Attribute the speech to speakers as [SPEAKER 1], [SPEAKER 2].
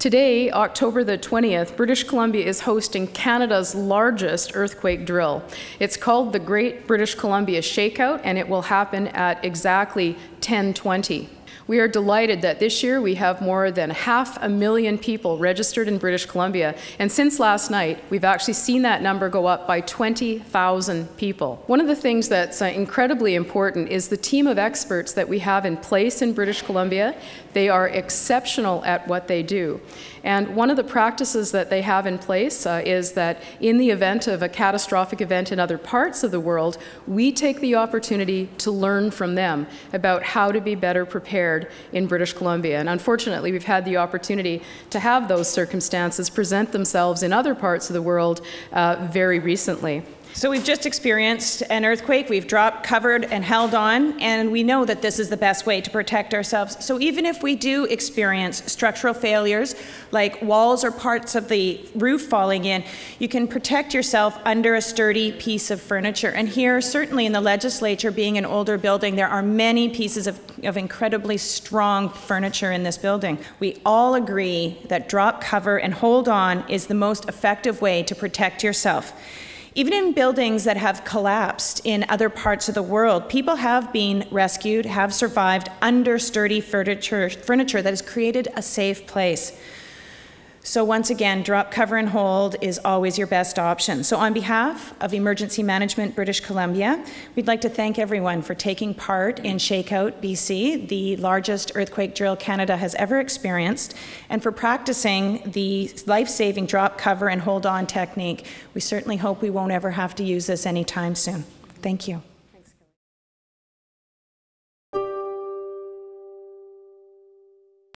[SPEAKER 1] Today, October the 20th, British Columbia is hosting Canada's largest earthquake drill. It's called the Great British Columbia Shakeout, and it will happen at exactly 1020. We are delighted that this year we have more than half a million people registered in British Columbia. And since last night, we've actually seen that number go up by 20,000 people. One of the things that's uh, incredibly important is the team of experts that we have in place in British Columbia. They are exceptional at what they do. And one of the practices that they have in place uh, is that in the event of a catastrophic event in other parts of the world, we take the opportunity to learn from them about how to be better prepared in British Columbia. And unfortunately, we've had the opportunity to have those circumstances present themselves in other parts of the world uh, very recently.
[SPEAKER 2] So we've just experienced an earthquake. We've dropped, covered, and held on, and we know that this is the best way to protect ourselves. So even if we do experience structural failures, like walls or parts of the roof falling in, you can protect yourself under a sturdy piece of furniture. And here, certainly in the legislature, being an older building, there are many pieces of, of incredibly strong furniture in this building. We all agree that drop, cover, and hold on is the most effective way to protect yourself. Even in buildings that have collapsed in other parts of the world, people have been rescued, have survived under sturdy furniture, furniture that has created a safe place. So once again, drop, cover, and hold is always your best option. So on behalf of Emergency Management British Columbia, we'd like to thank everyone for taking part in Shakeout BC, the largest earthquake drill Canada has ever experienced, and for practicing the life-saving drop, cover, and hold on technique. We certainly hope we won't ever have to use this anytime soon. Thank you.